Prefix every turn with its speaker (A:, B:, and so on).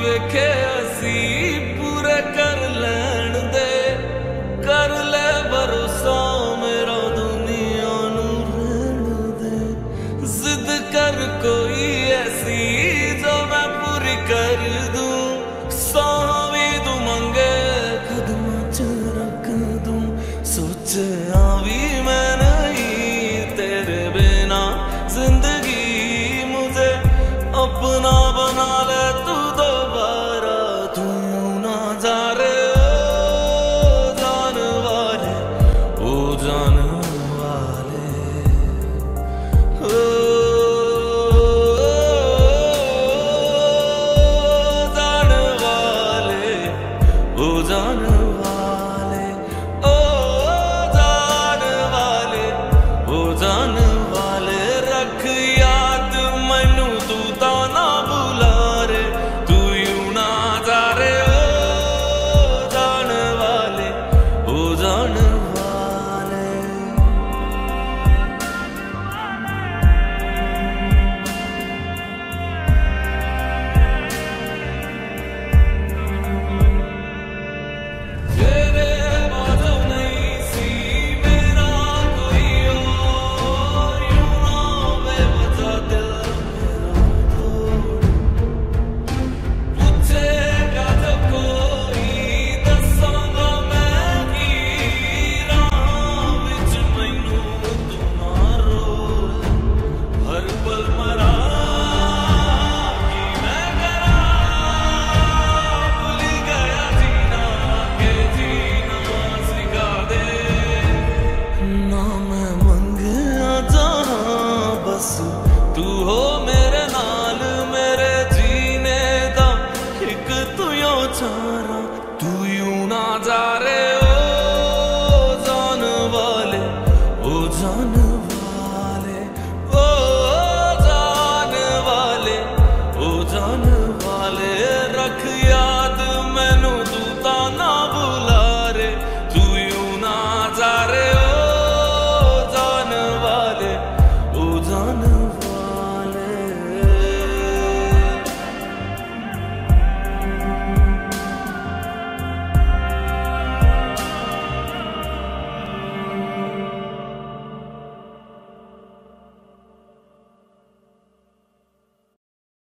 A: ਵੇਖੇ ਅਸੀਂ ਪੂਰੇ ਕਰ ਲੈਣ ਦੇ। ਕਰ ਲੈ ਭਰੋਸਾ ਮੇਰਾ ਦੁਨੀਆ ਨੂੰ ਰਹਿਣ ਦੇ। ਜ਼ਿੱਦ ਕਰ ਕੋਈ ਐਸੀ ਜੋ ਮੈਂ ਪੂਰੀ ਕਰ ਦੂੰ। बना ले बार दोबारा तू ना जा रे जान वाले ओ जान वाले ओ जान वाले ओ जान know